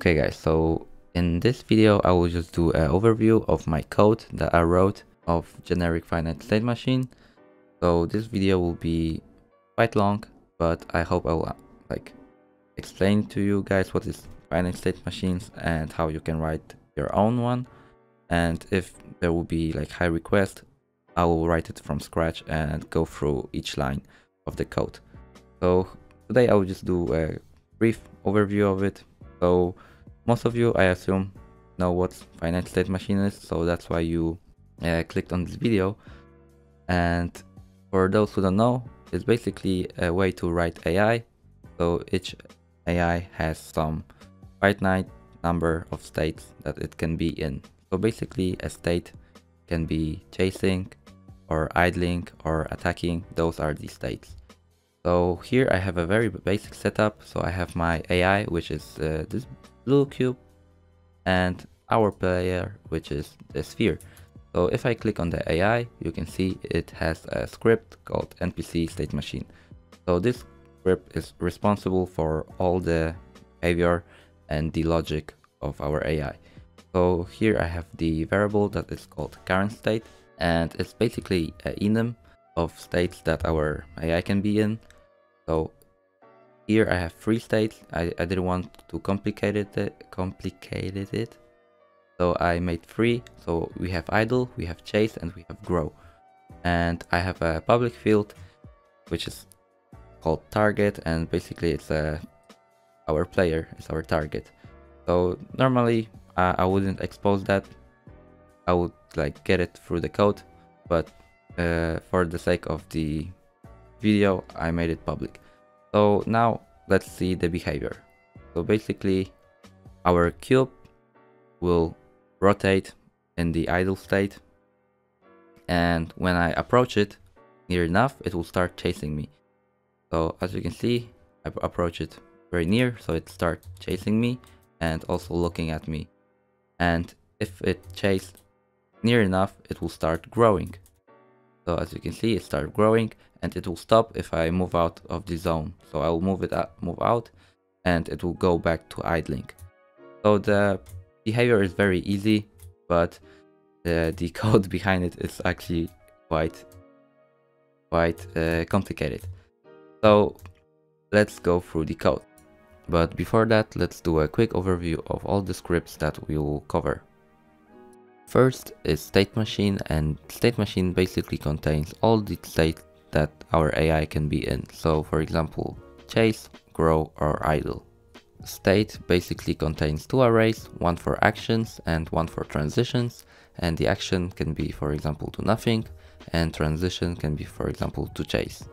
Okay guys, so in this video I will just do an overview of my code that I wrote of generic finite state machine. So this video will be quite long, but I hope I will uh, like explain to you guys what is finite state machines and how you can write your own one. And if there will be like high request, I will write it from scratch and go through each line of the code. So today I will just do a brief overview of it so most of you, I assume, know what finite state machine is, so that's why you uh, clicked on this video. And for those who don't know, it's basically a way to write AI. So each AI has some finite number of states that it can be in. So basically a state can be chasing or idling or attacking. Those are the states. So here I have a very basic setup. So I have my AI, which is uh, this blue cube, and our player, which is the sphere. So if I click on the AI, you can see it has a script called NPC state machine. So this script is responsible for all the behavior and the logic of our AI. So here I have the variable that is called current state and it's basically an enum of states that our AI can be in. So here I have three states. I, I didn't want to complicate it, complicated it. So I made three. So we have idle, we have chase, and we have grow. And I have a public field, which is called target, and basically it's a our player is our target. So normally uh, I wouldn't expose that. I would like get it through the code, but uh, for the sake of the video, I made it public. So now let's see the behavior. So basically our cube will rotate in the idle state and when I approach it near enough, it will start chasing me. So as you can see, I approach it very near, so it starts chasing me and also looking at me. And if it chases near enough, it will start growing. So as you can see, it started growing and it will stop if I move out of the zone. So I will move it out, move out and it will go back to idling. So the behavior is very easy, but the, the code behind it is actually quite quite uh, complicated. So let's go through the code. But before that, let's do a quick overview of all the scripts that we will cover. First is state machine and state machine basically contains all the states that our AI can be in. So for example, chase, grow or idle. State basically contains two arrays, one for actions and one for transitions. And the action can be for example to nothing and transition can be for example to chase.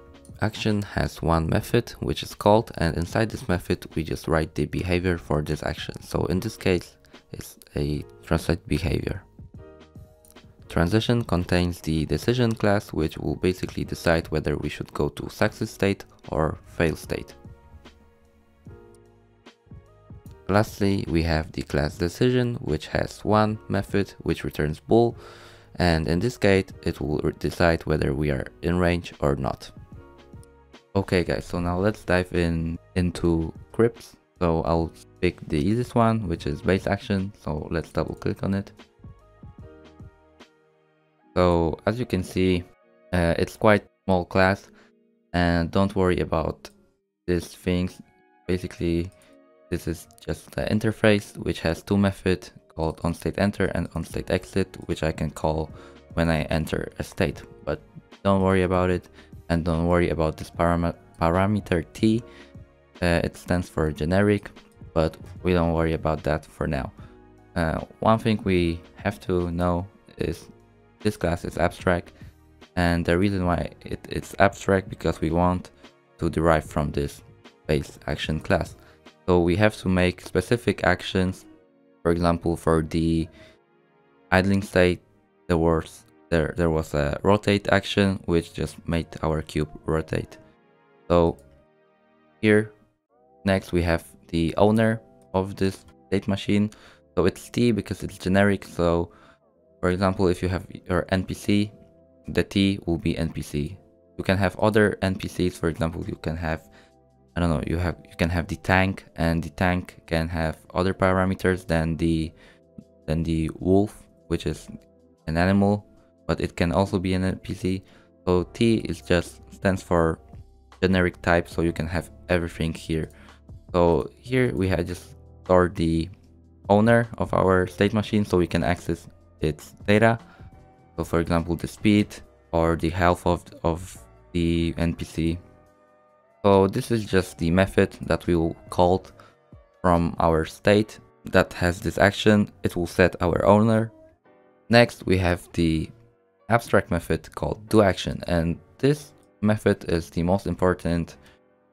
Action has one method which is called and inside this method we just write the behavior for this action. So in this case it's a translate behavior. Transition contains the decision class which will basically decide whether we should go to success state or fail state. Lastly, we have the class decision which has one method which returns bool and in this case it will decide whether we are in range or not. Okay guys, so now let's dive in into scripts. So I'll pick the easiest one which is base action, so let's double click on it. So as you can see, uh, it's quite small class and don't worry about these things. Basically, this is just the interface which has two methods called onState enter and onState exit, which I can call when I enter a state. But don't worry about it and don't worry about this param parameter t. Uh, it stands for generic, but we don't worry about that for now. Uh, one thing we have to know is this class is abstract and the reason why it, it's abstract because we want to derive from this base action class. So we have to make specific actions. For example, for the idling state, there was there there was a rotate action which just made our cube rotate. So here next we have the owner of this state machine. So it's T because it's generic. So for example, if you have your NPC, the T will be NPC. You can have other NPCs, for example, you can have I don't know, you have you can have the tank and the tank can have other parameters than the than the wolf, which is an animal, but it can also be an NPC. So T is just stands for generic type, so you can have everything here. So here we have just stored the owner of our state machine so we can access its data. So for example, the speed or the health of, of the NPC so this is just the method that we will call from our state that has this action. It will set our owner. Next, we have the abstract method called doAction. And this method is the most important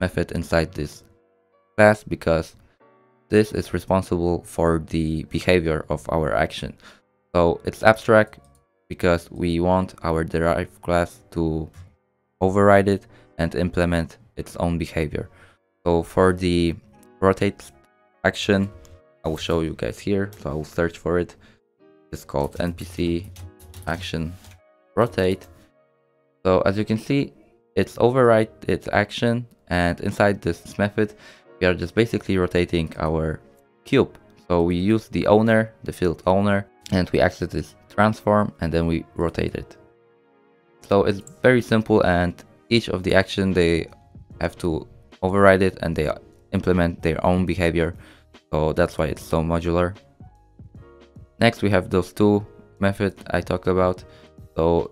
method inside this class because this is responsible for the behavior of our action. So it's abstract because we want our derived class to override it and implement its own behavior. So for the rotate action, I will show you guys here. So I will search for it. It's called NPC action rotate. So as you can see, it's override its action and inside this method, we are just basically rotating our cube. So we use the owner, the field owner, and we access this transform and then we rotate it. So it's very simple and each of the action they have to override it and they implement their own behavior. So that's why it's so modular. Next, we have those two methods I talked about. So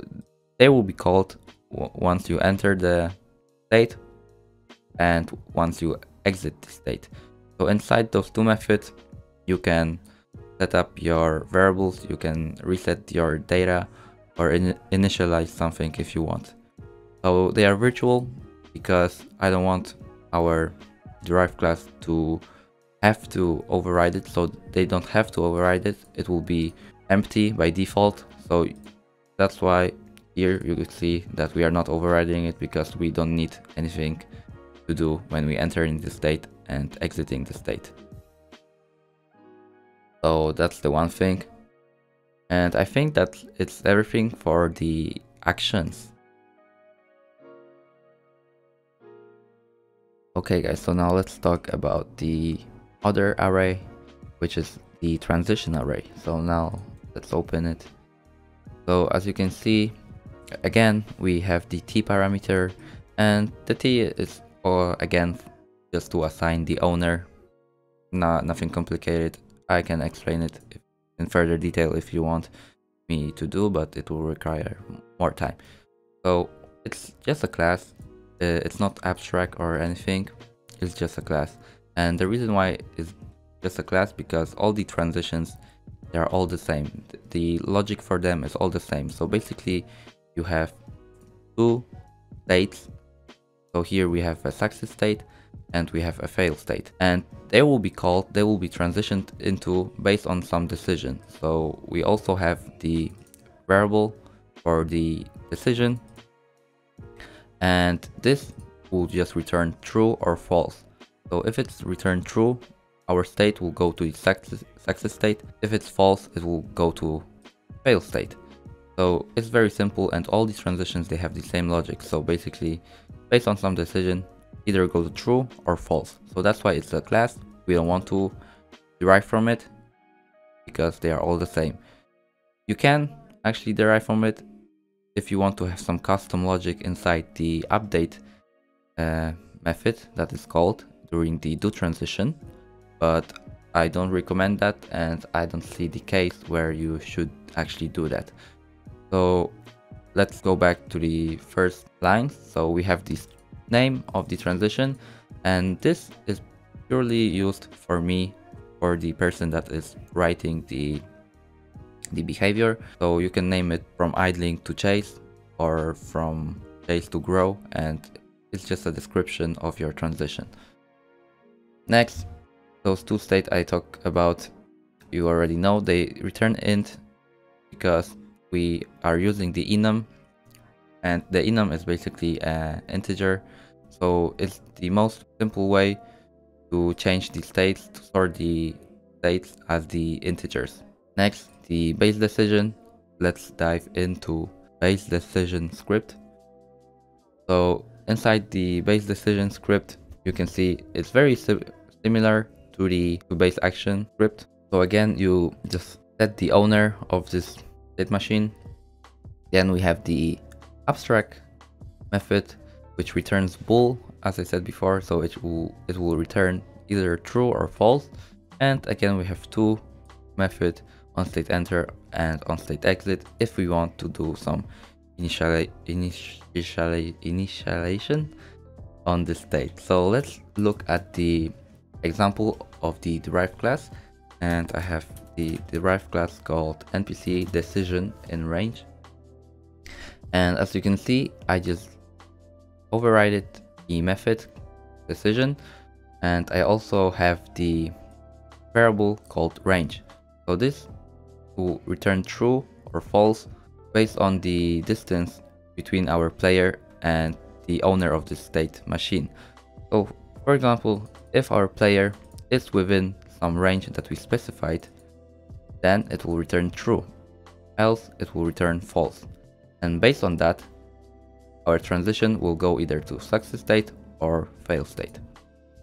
they will be called once you enter the state and once you exit the state. So inside those two methods, you can set up your variables, you can reset your data or in initialize something if you want. So they are virtual, because I don't want our derived class to have to override it. So they don't have to override it. It will be empty by default. So that's why here you could see that we are not overriding it because we don't need anything to do when we enter in the state and exiting the state so that's the one thing and I think that it's everything for the actions Okay guys, so now let's talk about the other array, which is the transition array. So now let's open it. So as you can see, again, we have the t parameter and the t is or again just to assign the owner. Not nothing complicated. I can explain it in further detail if you want me to do, but it will require more time. So it's just a class. Uh, it's not abstract or anything. It's just a class. And the reason why it's just a class because all the transitions they are all the same. The logic for them is all the same. So basically you have two states so here we have a success state and we have a fail state and they will be called they will be transitioned into based on some decision so we also have the variable for the decision and this will just return true or false. So if it's returned true, our state will go to the success, success state. If it's false, it will go to fail state. So it's very simple and all these transitions, they have the same logic. So basically, based on some decision, either goes true or false. So that's why it's a class. We don't want to derive from it because they are all the same. You can actually derive from it if you want to have some custom logic inside the update uh, method that is called during the do transition but I don't recommend that and I don't see the case where you should actually do that so let's go back to the first line so we have this name of the transition and this is purely used for me for the person that is writing the the behavior. So you can name it from idling to chase or from chase to grow and it's just a description of your transition. Next, those two states I talk about, you already know, they return int because we are using the enum and the enum is basically an integer. So it's the most simple way to change the states, to store the states as the integers. Next, the base decision. Let's dive into base decision script. So inside the base decision script, you can see it's very si similar to the to base action script. So again, you just set the owner of this state machine. Then we have the abstract method, which returns bool, as I said before. So it will it will return either true or false. And again, we have two method on state enter and on state exit if we want to do some initiali initiali initialization on the state. So let's look at the example of the derived class and I have the derived class called npc decision in range. And as you can see I just overrided the method decision. And I also have the variable called range. So this will return true or false based on the distance between our player and the owner of the state machine. So for example, if our player is within some range that we specified, then it will return true, else it will return false. And based on that, our transition will go either to success state or fail state.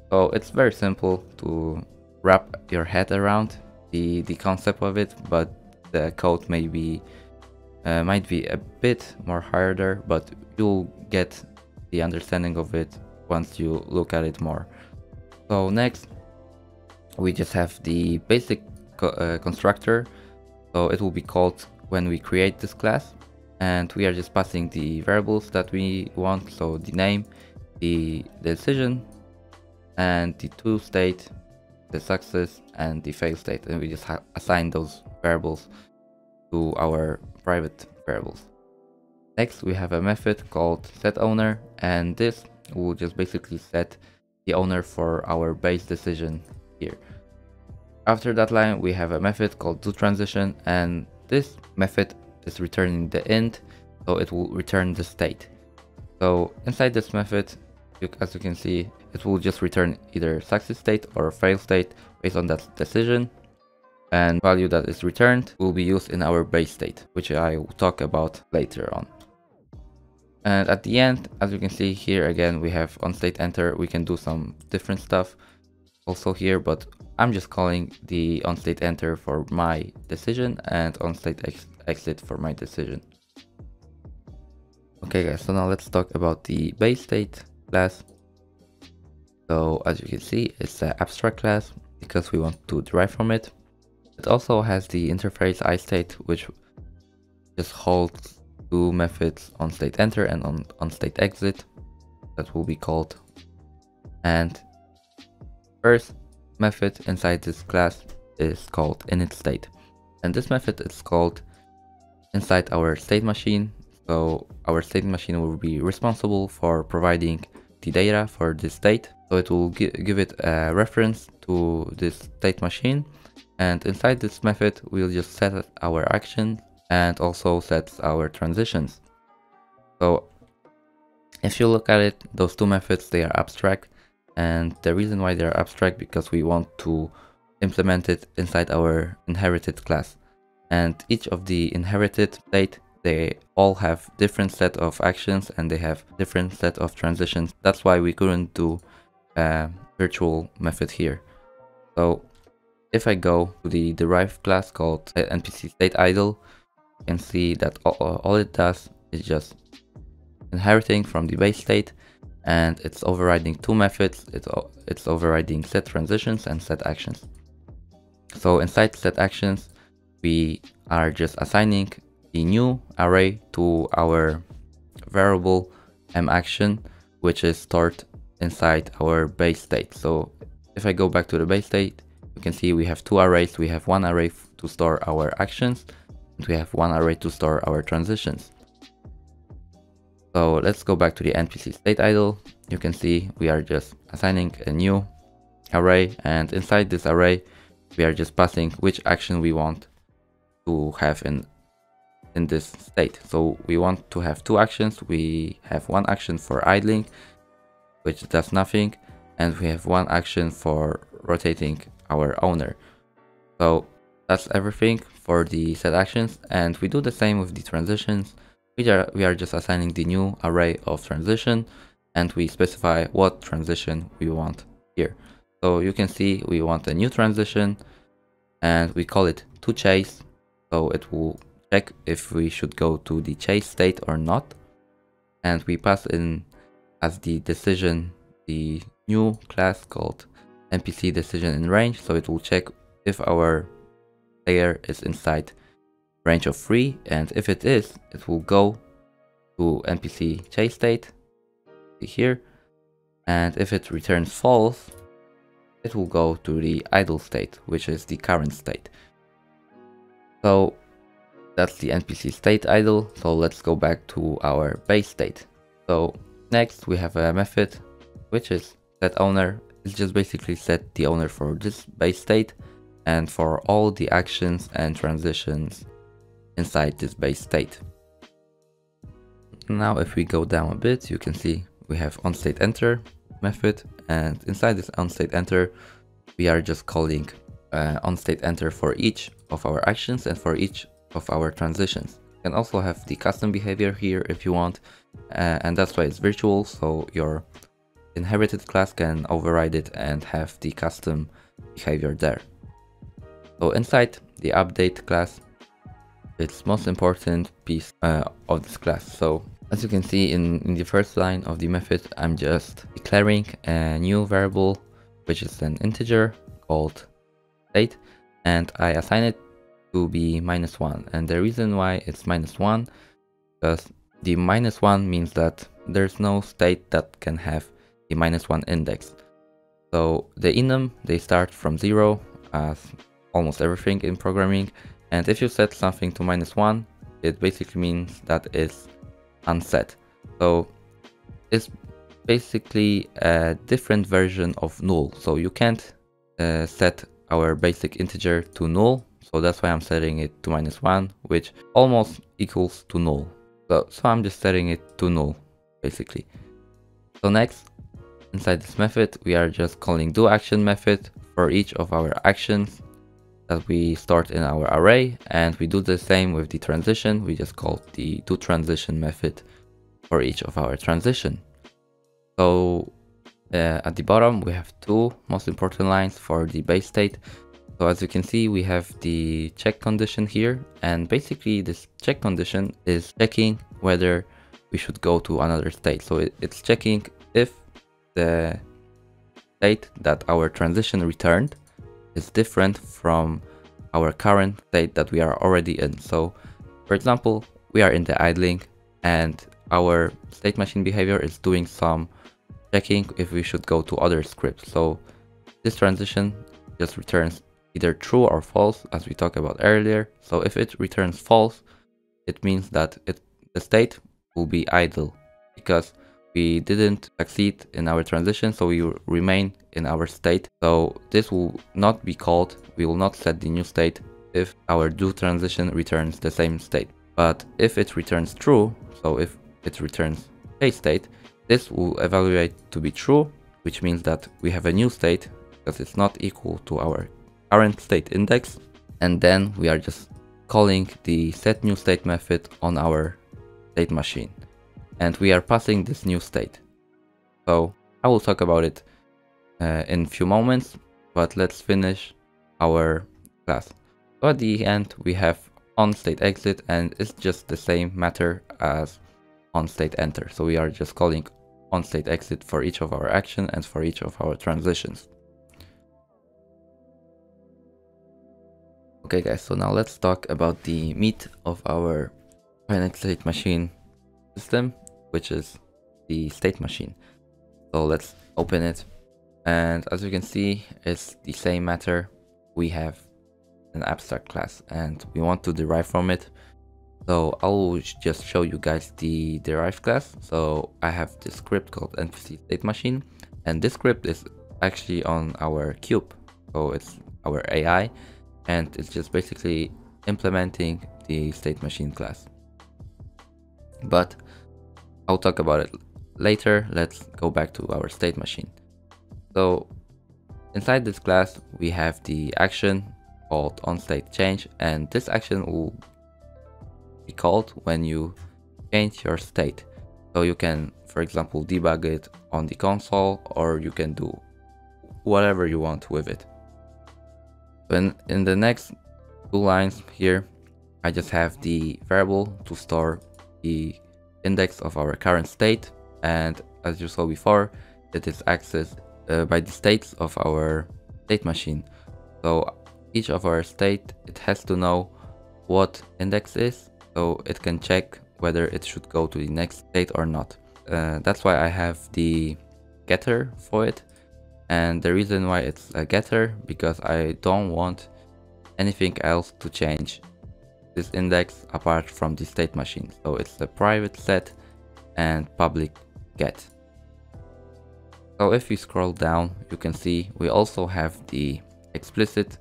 So it's very simple to wrap your head around the, the concept of it, but the code may be, uh, might be a bit more harder, but you'll get the understanding of it once you look at it more. So next, we just have the basic co uh, constructor. So it will be called when we create this class and we are just passing the variables that we want. So the name, the, decision and the to state, the success and the fail state. And we just assign those variables to our private variables. Next, we have a method called setOwner, and this will just basically set the owner for our base decision here. After that line, we have a method called doTransition, and this method is returning the int, so it will return the state. So inside this method, as you can see, it will just return either success state or fail state based on that decision and value that is returned will be used in our base state, which I will talk about later on. And at the end, as you can see here again, we have on state enter, we can do some different stuff also here, but I'm just calling the on state enter for my decision and on state ex exit for my decision. Okay guys, so now let's talk about the base state class. So as you can see, it's an abstract class because we want to derive from it. It also has the interface iState, which just holds two methods on state enter and on, on state exit that will be called. And first method inside this class is called init state And this method is called inside our state machine. So our state machine will be responsible for providing the data for this state. So it will gi give it a reference to this state machine. And inside this method, we'll just set our action and also sets our transitions. So if you look at it, those two methods, they are abstract. And the reason why they're abstract because we want to implement it inside our inherited class. And each of the inherited state, they all have different set of actions and they have different set of transitions. That's why we couldn't do a virtual method here. So if I go to the derived class called npc state idle, you can see that all, all it does is just inheriting from the base state and it's overriding two methods. It's, it's overriding set transitions and set actions. So inside set actions, we are just assigning the new array to our variable m action, which is stored inside our base state. So if I go back to the base state, you can see we have two arrays. We have one array to store our actions and we have one array to store our transitions. So let's go back to the npc state idle. You can see we are just assigning a new array and inside this array we are just passing which action we want to have in in this state. So we want to have two actions. We have one action for idling, which does nothing, and we have one action for rotating our owner. So that's everything for the set actions and we do the same with the transitions. We are, we are just assigning the new array of transition and we specify what transition we want here. So you can see we want a new transition and we call it to chase. So it will check if we should go to the chase state or not. And we pass in as the decision the new class called NPC decision in range. So it will check if our player is inside range of 3 and if it is, it will go to NPC chase state here and if it returns false, it will go to the idle state, which is the current state. So that's the NPC state idle, so let's go back to our base state. So next we have a method which is set owner. It's just basically set the owner for this base state and for all the actions and transitions inside this base state. Now if we go down a bit, you can see we have onState enter method and inside this onState enter we are just calling uh, onState enter for each of our actions and for each of our transitions. You can also have the custom behavior here if you want uh, and that's why it's virtual so your inherited class can override it and have the custom behavior there. So inside the update class it's most important piece uh, of this class. So as you can see in, in the first line of the method, I'm just declaring a new variable, which is an integer called state, and I assign it to be minus one. And the reason why it's minus one, because the minus one means that there's no state that can have the minus one index. So the enum, they start from zero as almost everything in programming. And if you set something to minus one, it basically means that it's unset. So it's basically a different version of null. So you can't uh, set our basic integer to null. So that's why I'm setting it to minus one, which almost equals to null. So, so I'm just setting it to null, basically. So next, inside this method, we are just calling do action method for each of our actions that we start in our array and we do the same with the transition. We just call the do transition method for each of our transition. So uh, at the bottom we have two most important lines for the base state. So as you can see we have the check condition here and basically this check condition is checking whether we should go to another state. So it, it's checking if the state that our transition returned is different from our current state that we are already in. So for example, we are in the idling and our state machine behavior is doing some checking if we should go to other scripts. So this transition just returns either true or false as we talked about earlier. So if it returns false, it means that it, the state will be idle because we didn't succeed in our transition so we remain in our state. So this will not be called we will not set the new state if our do transition returns the same state. But if it returns true so if it returns a state this will evaluate to be true which means that we have a new state because it's not equal to our current state index and then we are just calling the set new state method on our state machine and we are passing this new state. So I will talk about it uh, in a few moments, but let's finish our class. So at the end we have on state exit and it's just the same matter as on state enter. So we are just calling on state exit for each of our action and for each of our transitions. Okay guys, so now let's talk about the meat of our finite state machine system which is the state machine. So let's open it. And as you can see, it's the same matter. We have an abstract class and we want to derive from it. So I'll just show you guys the derived class. So I have this script called npc state machine and this script is actually on our cube. So it's our AI and it's just basically implementing the state machine class. But I'll talk about it later. Let's go back to our state machine. So inside this class, we have the action called onState change, and this action will be called when you change your state. So you can, for example, debug it on the console or you can do whatever you want with it. Then in the next two lines here, I just have the variable to store the index of our current state. And as you saw before, it is accessed uh, by the states of our state machine. So each of our state, it has to know what index is, so it can check whether it should go to the next state or not. Uh, that's why I have the getter for it. And the reason why it's a getter, because I don't want anything else to change this index apart from the state machine. So it's a private set and public get. So if we scroll down, you can see we also have the explicit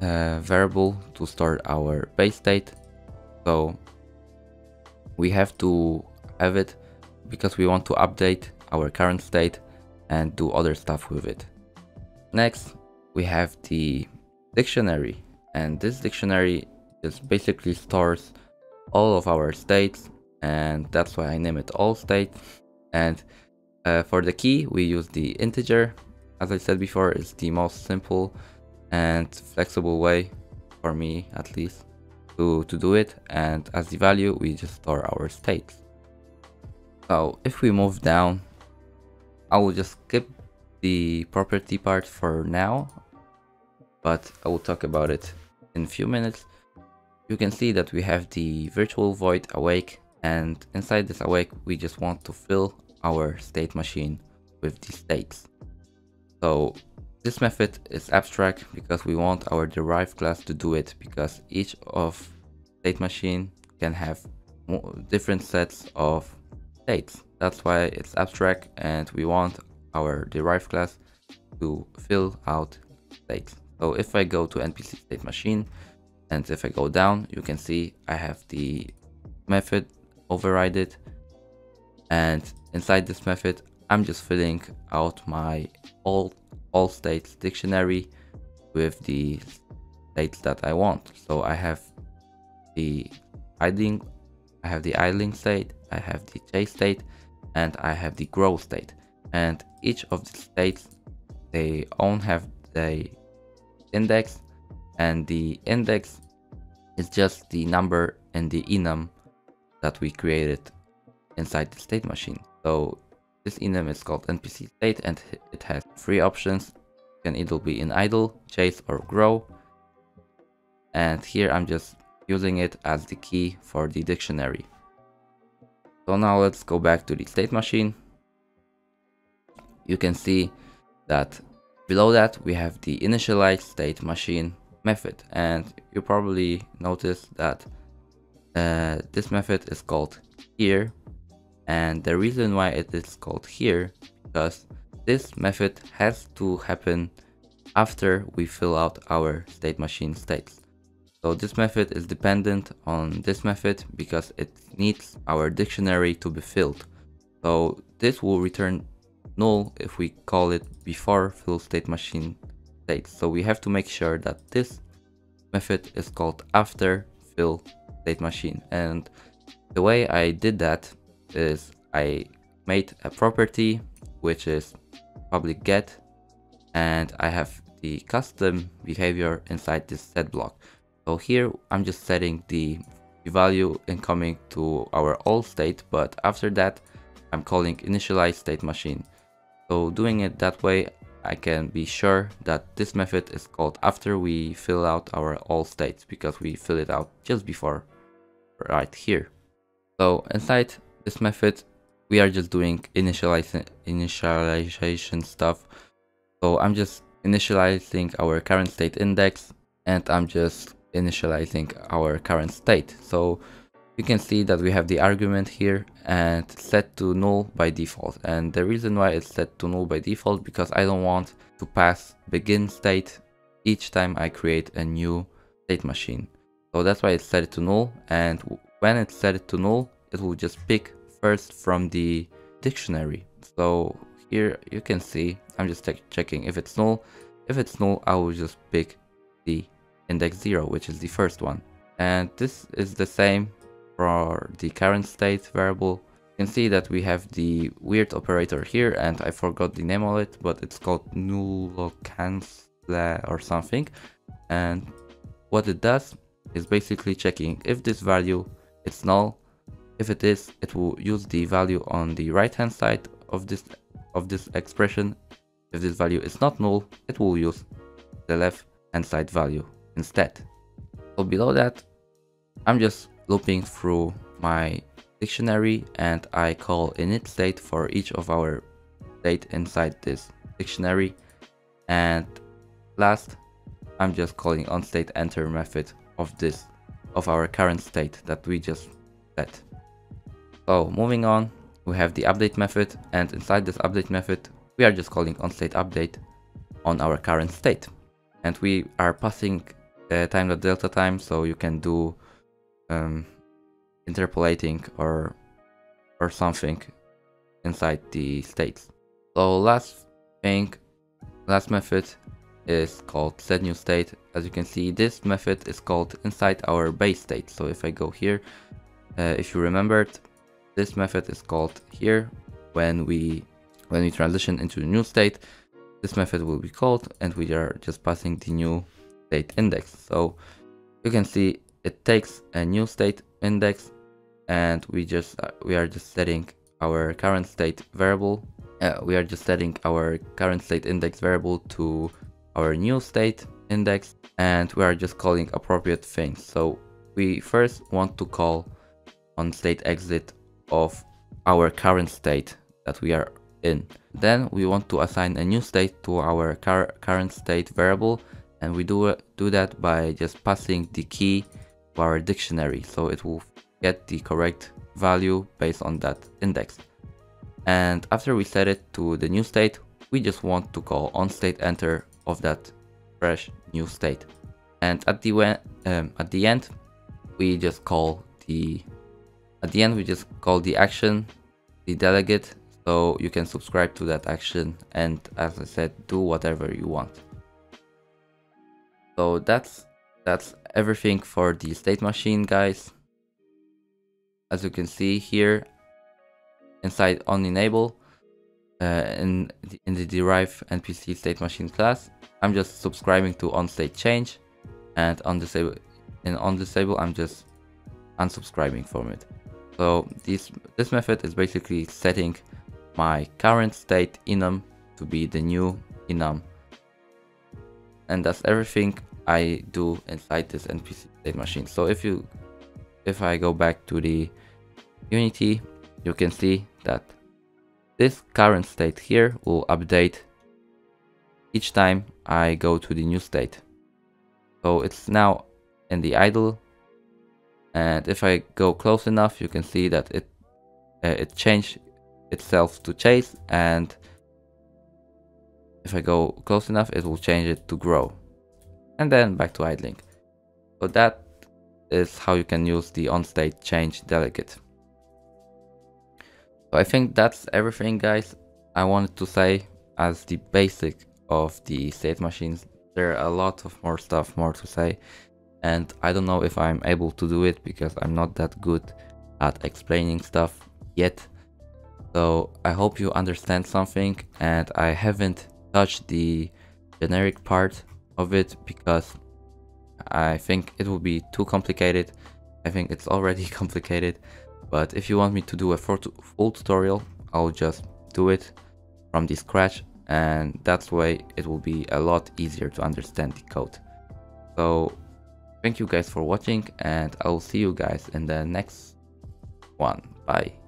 uh, variable to store our base state. So we have to have it because we want to update our current state and do other stuff with it. Next, we have the dictionary and this dictionary just basically stores all of our states and that's why I name it all state and uh, for the key we use the integer as I said before it's the most simple and flexible way for me at least to, to do it and as the value we just store our states. So if we move down I will just skip the property part for now but I will talk about it in a few minutes. You can see that we have the virtual void awake and inside this awake we just want to fill our state machine with the states. So this method is abstract because we want our derived class to do it because each of state machine can have different sets of states. That's why it's abstract and we want our derived class to fill out states. So if I go to npc state machine and if I go down, you can see I have the method overrided and inside this method I'm just filling out my all all states dictionary with the states that I want. So I have the idling, I have the idling state, I have the chase state, and I have the grow state. And each of the states, they all have the index, and the index is just the number in the enum that we created inside the state machine. So this enum is called npc state and it has three options. It can either be in idle, chase or grow. And here I'm just using it as the key for the dictionary. So now let's go back to the state machine. You can see that below that we have the initialize state machine method and you probably noticed that uh, this method is called here and the reason why it is called here because this method has to happen after we fill out our state machine states. So this method is dependent on this method because it needs our dictionary to be filled. So this will return null if we call it before fill state machine states. So we have to make sure that this method is called after fill state machine. And the way I did that is I made a property which is public get and I have the custom behavior inside this set block. So here I'm just setting the value incoming to our all state but after that I'm calling initialize state machine. So doing it that way I can be sure that this method is called after we fill out our all states because we fill it out just before right here. So inside this method, we are just doing initialization, initialization stuff. So I'm just initializing our current state index and I'm just initializing our current state. So you can see that we have the argument here and set to null by default. And the reason why it's set to null by default because I don't want to pass begin state each time I create a new state machine. So that's why it's set to null and when it's set to null, it will just pick first from the dictionary. So here you can see, I'm just checking if it's null. If it's null, I will just pick the index 0, which is the first one. And this is the same for the current state variable. You can see that we have the weird operator here and I forgot the name of it, but it's called nullocancel or something. And what it does is basically checking if this value is null. If it is, it will use the value on the right hand side of this of this expression. If this value is not null, it will use the left hand side value instead. So below that, I'm just looping through my dictionary and I call init state for each of our state inside this dictionary and last I'm just calling onState enter method of this of our current state that we just set. So moving on we have the update method and inside this update method we are just calling onState update on our current state and we are passing uh, time.delta time so you can do um, interpolating or or something inside the states. So last thing, last method is called set new state. As you can see, this method is called inside our base state. So if I go here, uh, if you remembered, this method is called here when we when we transition into a new state. This method will be called and we are just passing the new state index. So you can see it takes a new state index and we just uh, we are just setting our current state variable uh, we are just setting our current state index variable to our new state index and we are just calling appropriate things. So we first want to call on state exit of our current state that we are in. Then we want to assign a new state to our current state variable and we do do that by just passing the key our dictionary so it will get the correct value based on that index. And after we set it to the new state, we just want to call on state enter of that fresh new state. And at the um, at the end, we just call the at the end we just call the action the delegate so you can subscribe to that action and as I said do whatever you want. So that's that's everything for the state machine guys. As you can see here inside on enable uh, in, the, in the derive npc state machine class i'm just subscribing to on state change and on disable and on disable i'm just unsubscribing from it. So this this method is basically setting my current state enum to be the new enum. And that's everything i do inside this npc state machine. So if you if I go back to the Unity, you can see that this current state here will update each time I go to the new state. So it's now in the idle. And if I go close enough you can see that it uh, it changed itself to chase. And if I go close enough it will change it to grow and then back to idling. So that is how you can use the on-state change delegate. So I think that's everything guys I wanted to say as the basic of the state machines. There are a lot of more stuff more to say and I don't know if I'm able to do it because I'm not that good at explaining stuff yet. So I hope you understand something and I haven't touched the generic part of it because I think it will be too complicated. I think it's already complicated. But if you want me to do a full tutorial, I'll just do it from the scratch and that's way it will be a lot easier to understand the code. So thank you guys for watching and I will see you guys in the next one. Bye.